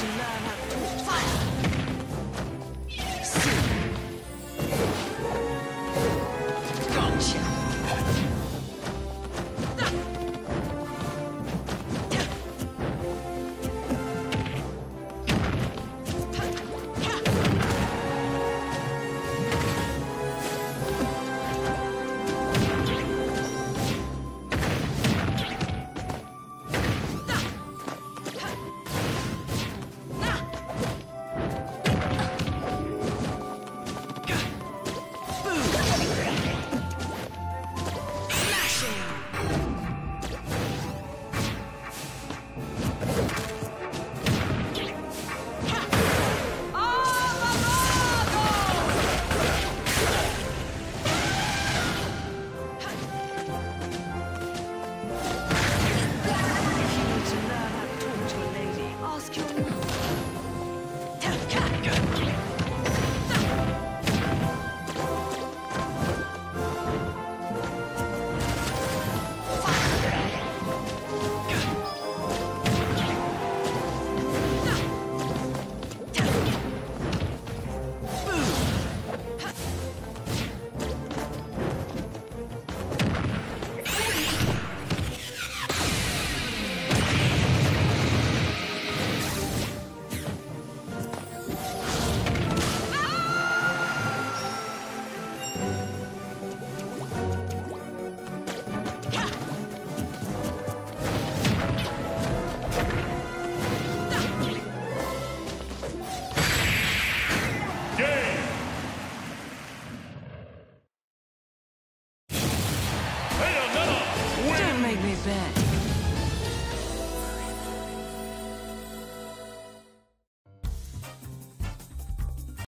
to learn how to fight. Bet.